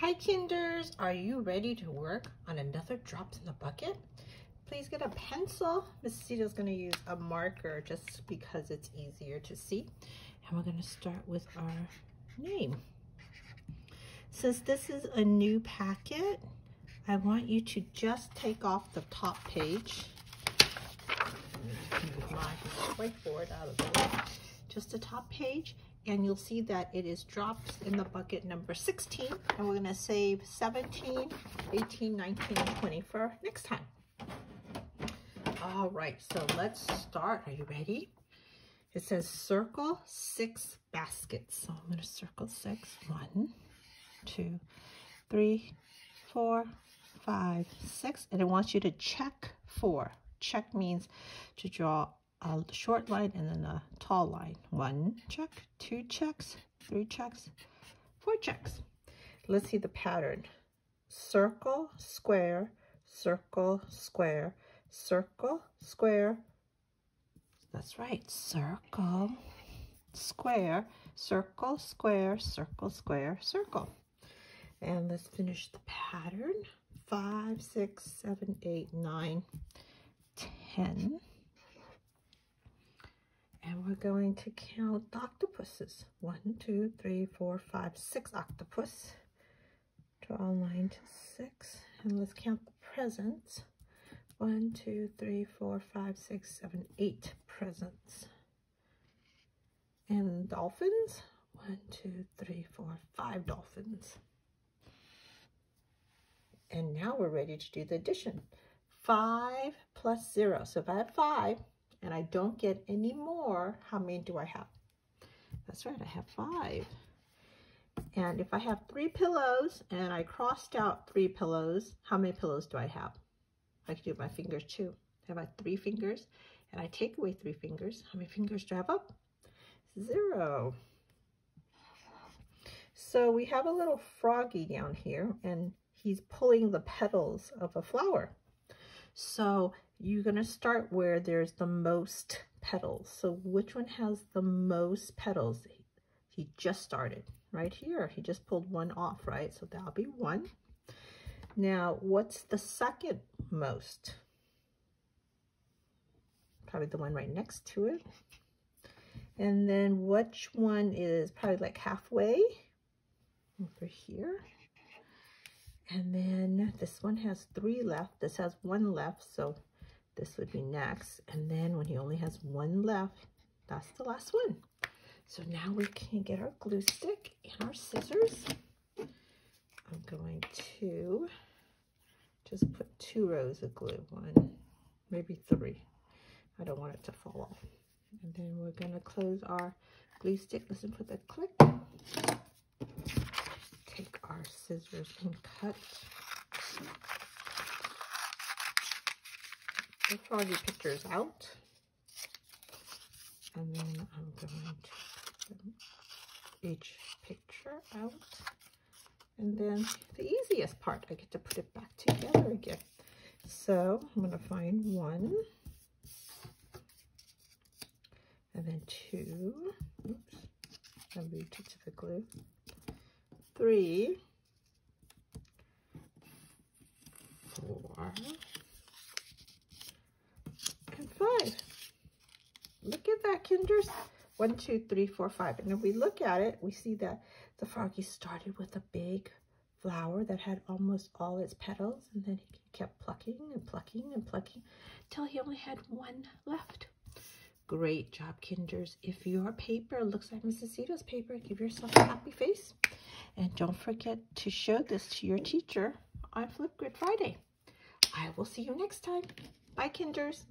Hi Kinders, are you ready to work on another drops in the bucket? Please get a pencil. Mrs. going to use a marker just because it's easier to see. And we're going to start with our name. Since this is a new packet, I want you to just take off the top page. My whiteboard out of the way. Just the top page and you'll see that it is drops in the bucket number 16 and we're going to save 17 18 19 and 20 for next time. All right so let's start. Are you ready? It says circle six baskets. So i'm going to circle six. One two three four five six and it wants you to check four. Check means to draw a short line and then a tall line. One check, two checks, three checks, four checks. Let's see the pattern. Circle, square, circle, square, circle, square. That's right, circle, square, circle, square, circle, square, circle. And let's finish the pattern. Five, six, seven, eight, nine, ten. We're going to count the octopuses. One, two, three, four, five, six octopus. Draw a line to six. And let's count the presents. One, two, three, four, five, six, seven, eight presents. And dolphins. One, two, three, four, five dolphins. And now we're ready to do the addition. Five plus zero. So if I have five, and I don't get any more, how many do I have? That's right, I have five. And if I have three pillows and I crossed out three pillows, how many pillows do I have? I can do my fingers too. I have three fingers and I take away three fingers. How many fingers do I have up? Zero. So we have a little froggy down here and he's pulling the petals of a flower. So you're going to start where there's the most petals. So which one has the most petals? He just started right here. He just pulled one off, right? So that'll be one. Now, what's the second most? Probably the one right next to it. And then which one is probably like halfway? Over here. And then this one has three left. This has one left, so this would be next. And then when he only has one left, that's the last one. So now we can get our glue stick and our scissors. I'm going to just put two rows of glue, one, maybe three. I don't want it to fall off. And then we're going to close our glue stick. Listen for the click. Take our scissors and cut the froggy pictures out. And then I'm going to put each picture out. And then the easiest part, I get to put it back together again. So I'm going to find one. And then two. Oops. I moved it to the glue. Three. Four five. Look at that, kinders. One, two, three, four, five. And if we look at it, we see that the froggy started with a big flower that had almost all its petals. And then he kept plucking and plucking and plucking till he only had one left. Great job, kinders. If your paper looks like Mrs. Seto's paper, give yourself a happy face. And don't forget to show this to your teacher on Flipgrid Friday. I will see you next time. Bye, kinders.